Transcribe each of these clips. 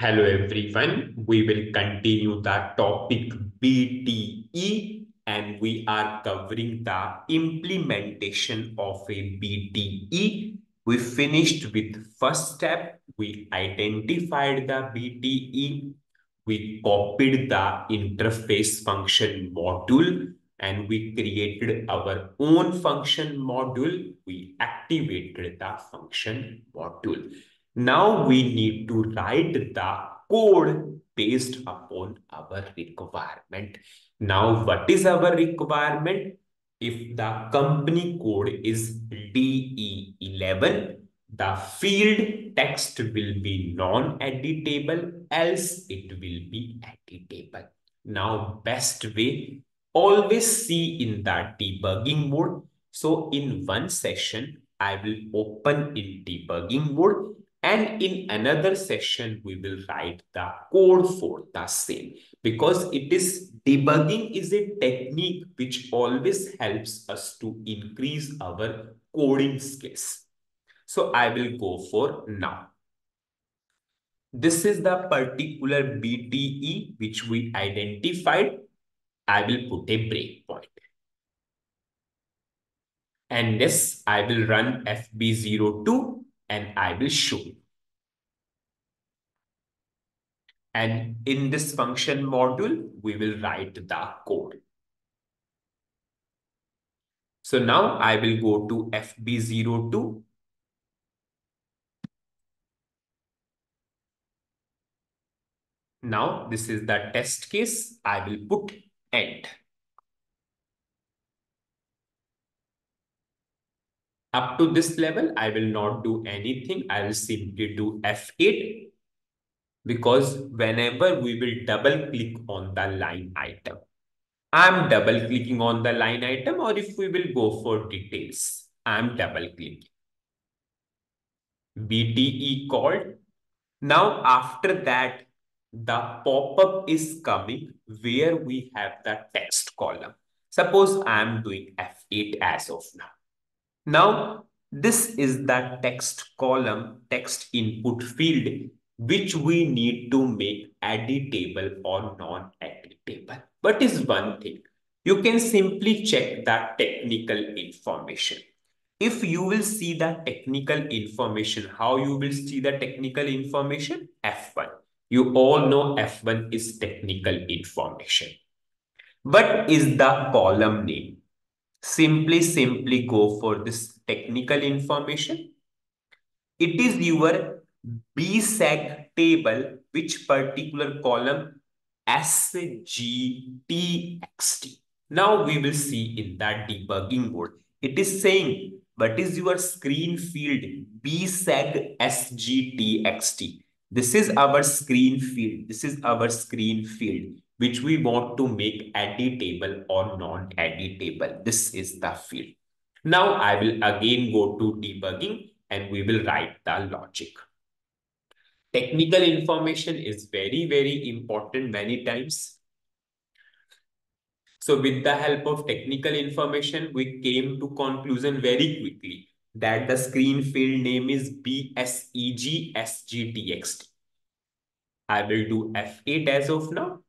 Hello everyone, we will continue the topic BTE and we are covering the implementation of a BTE. We finished with first step, we identified the BTE, we copied the interface function module and we created our own function module. We activated the function module. Now we need to write the code based upon our requirement. Now, what is our requirement? If the company code is DE11, the field text will be non-editable, else it will be editable. Now, best way, always see in the debugging mode. So in one session, I will open in debugging mode and in another session, we will write the code for the same because it is debugging is a technique which always helps us to increase our coding skills. So I will go for now. This is the particular BTE which we identified. I will put a breakpoint. And this I will run FB02 and I will show you. And in this function module, we will write the code. So now I will go to FB02. Now this is the test case. I will put end. Up to this level, I will not do anything. I will simply do F8 because whenever we will double click on the line item, I'm double clicking on the line item or if we will go for details, I'm double clicking. BTE called. Now after that, the pop-up is coming where we have the text column. Suppose I'm doing F8 as of now. Now, this is the text column, text input field, which we need to make editable or non-editable. But is one thing, you can simply check the technical information. If you will see the technical information, how you will see the technical information? F1. You all know F1 is technical information. What is the column name? Simply, simply go for this technical information. It is your BSEG table, which particular column? SGTXT. Now we will see in that debugging mode. It is saying, what is your screen field? BSEG SGTXT. This is our screen field. This is our screen field which we want to make editable or non-editable. This is the field. Now I will again go to debugging and we will write the logic. Technical information is very, very important many times. So with the help of technical information, we came to conclusion very quickly that the screen field name is BSEG I will do F8 as of now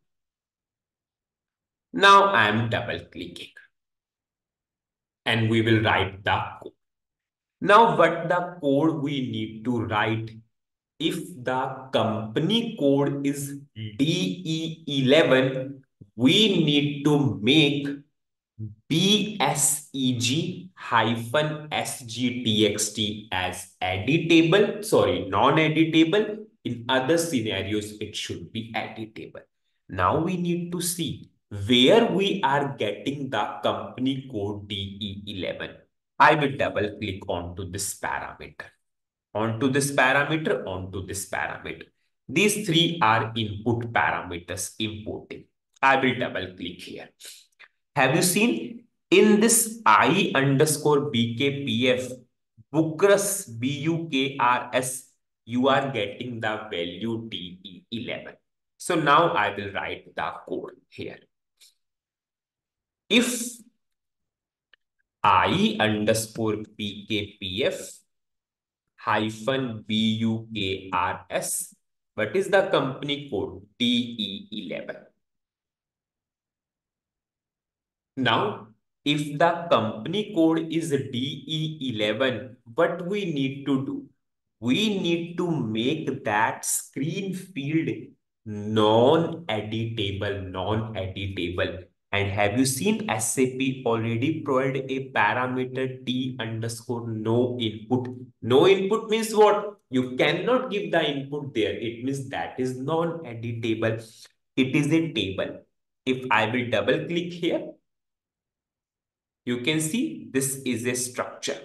now I'm double clicking and we will write the code. Now what the code we need to write if the company code is DE11, we need to make BSEG hyphen SGTXT as editable, sorry, non-editable. In other scenarios, it should be editable. Now we need to see where we are getting the company code DE11. I will double click onto this parameter, onto this parameter, onto this parameter. These three are input parameters importing. I will double click here. Have you seen in this I underscore BKPF, Bukras, B-U-K-R-S, you are getting the value DE11. So now I will write the code here if i underscore bkpf hyphen bukrs What is the company code? DE11. Now, if the company code is DE11, what we need to do? We need to make that screen field non-editable, non-editable. And have you seen SAP already provide a parameter T underscore no input? No input means what? You cannot give the input there. It means that is non-editable. It is a table. If I will double click here, you can see this is a structure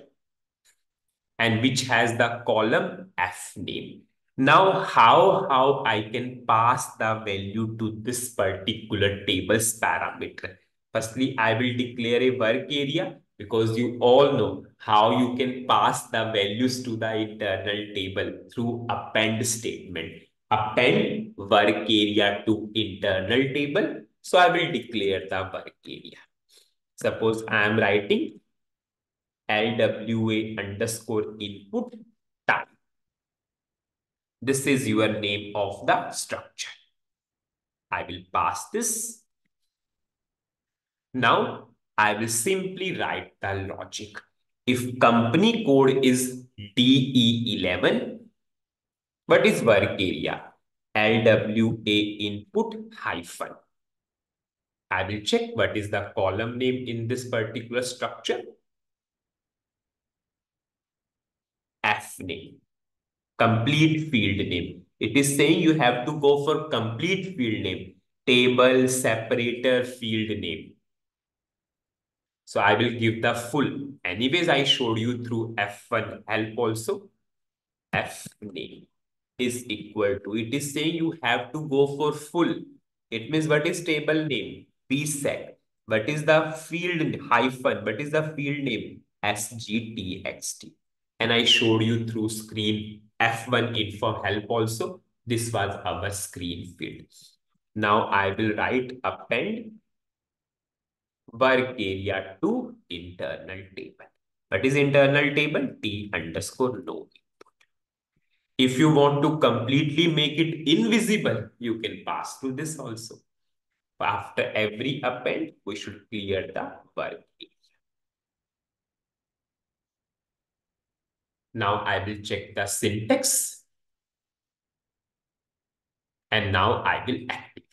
and which has the column F name. Now, how, how I can pass the value to this particular table's parameter? Firstly, I will declare a work area because you all know how you can pass the values to the internal table through append statement. Append work area to internal table. So I will declare the work area. Suppose I am writing LWA underscore input. This is your name of the structure. I will pass this. Now, I will simply write the logic. If company code is DE11, what is work area? LWA input hyphen. I will check what is the column name in this particular structure. F name, complete field name. It is saying you have to go for complete field name, table, separator, field name. So I will give the full. Anyways, I showed you through F1 help also. F name is equal to, it is saying you have to go for full. It means what is table name? BSEG. What is the field hyphen? What is the field name? SGTXT and I showed you through screen F1 info help also. This was our screen field. Now I will write append work area to internal table. What is internal table? T underscore no input. If you want to completely make it invisible, you can pass through this also. After every append, we should clear the work area. Now I will check the syntax. And now I will activate.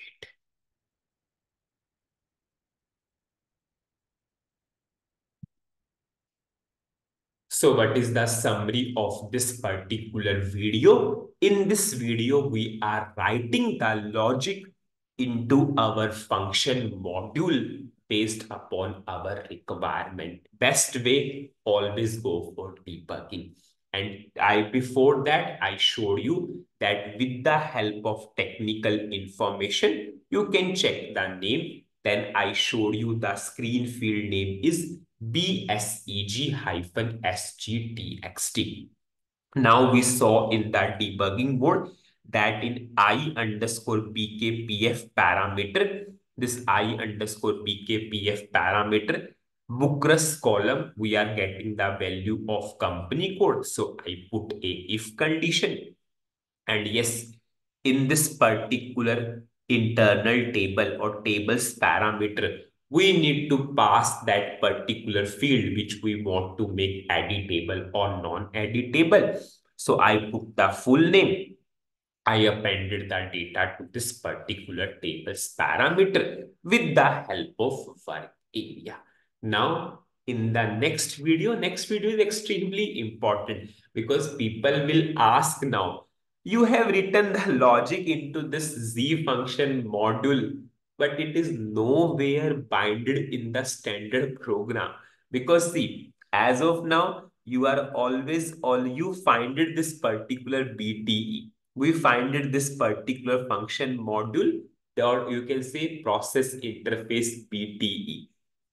So what is the summary of this particular video? In this video, we are writing the logic into our function module based upon our requirement. Best way, always go for debugging. And I before that, I showed you that with the help of technical information, you can check the name. Then I showed you the screen field name is BSEG-SGTXT. Now we saw in that debugging mode that in I underscore BKPF parameter, this I underscore BKPF parameter, Bukras column, we are getting the value of company code. So I put a if condition. And yes, in this particular internal table or tables parameter, we need to pass that particular field which we want to make editable or non-editable. So I put the full name. I appended the data to this particular tables parameter with the help of work area. Now, in the next video, next video is extremely important because people will ask now, you have written the logic into this Z function module, but it is nowhere binded in the standard program. Because see, as of now, you are always, all you find it this particular BTE. We find it this particular function module, or you can say process interface BTE.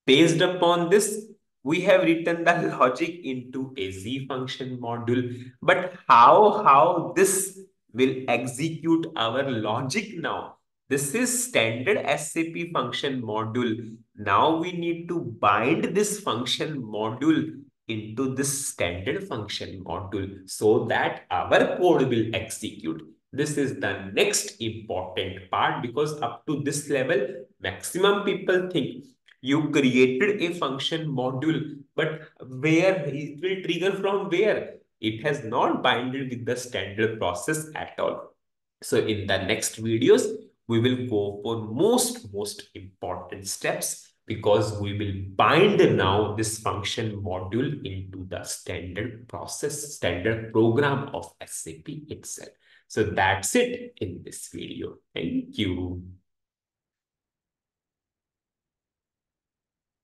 Based upon this, we have written the logic into a Z function module. But how, how this will execute our logic now? This is standard SAP function module. Now we need to bind this function module into this standard function module so that our code will execute. This is the next important part because up to this level, maximum people think you created a function module, but where it will trigger from where? It has not binded with the standard process at all. So in the next videos, we will go for most, most important steps because we will bind now this function module into the standard process, standard program of SAP itself. So that's it in this video. Thank you.